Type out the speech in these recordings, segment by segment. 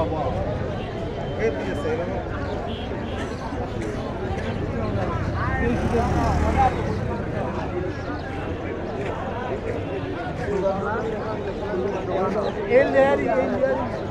a bola. Reterceira, né? Ele era, ele era.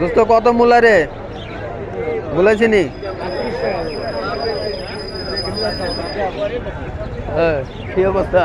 দোস্ত কত মূলা রে বলেছি বলেছিনি হ্যাঁ কি অবস্থা